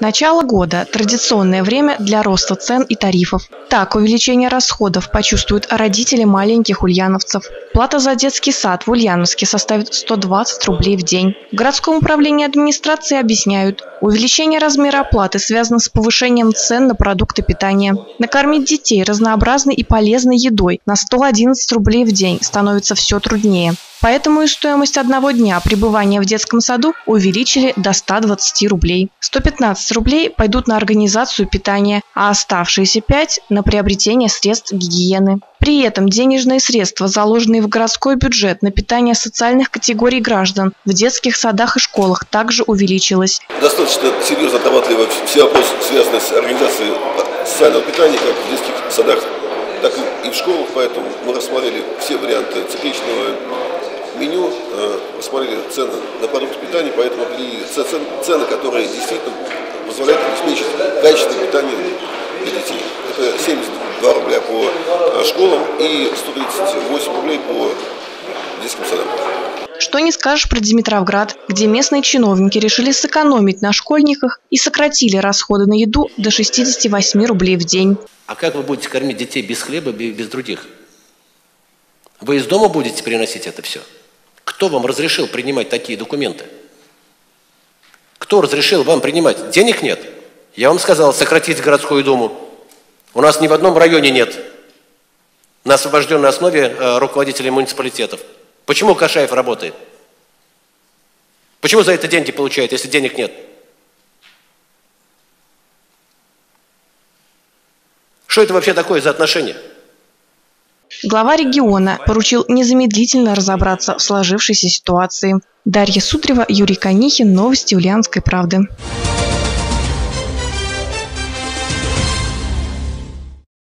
Начало года – традиционное время для роста цен и тарифов. Так, увеличение расходов почувствуют родители маленьких ульяновцев. Плата за детский сад в Ульяновске составит 120 рублей в день. В городском управлении администрации объясняют, увеличение размера оплаты связано с повышением цен на продукты питания. Накормить детей разнообразной и полезной едой на 111 рублей в день становится все труднее. Поэтому и стоимость одного дня пребывания в детском саду увеличили до 120 рублей. 115 рублей пойдут на организацию питания, а оставшиеся 5 – на приобретение средств гигиены. При этом денежные средства, заложенные в городской бюджет на питание социальных категорий граждан в детских садах и школах, также увеличилось. Достаточно серьезно отрабатывали все вопросы, связанные с организацией социального питания как в детских садах, так и в школах, поэтому мы рассмотрели все варианты цикличного меню, э, посмотрели цены на продукты питания, поэтому определили цены, которые действительно позволяют обеспечить качественное питание для детей. Это 72 рубля по э, школам и 138 рублей по детским садам. Что не скажешь про Димитровград, где местные чиновники решили сэкономить на школьниках и сократили расходы на еду до 68 рублей в день. А как вы будете кормить детей без хлеба, без других? Вы из дома будете приносить это все? Кто вам разрешил принимать такие документы? Кто разрешил вам принимать? Денег нет. Я вам сказал, сократить городскую думу. У нас ни в одном районе нет на освобожденной основе э, руководителей муниципалитетов. Почему Кашаев работает? Почему за это деньги получает, если денег нет? Что это вообще такое за отношения? Глава региона поручил незамедлительно разобраться в сложившейся ситуации. Дарья Сутрева, Юрий Конихин, Новости Ульяновской правды.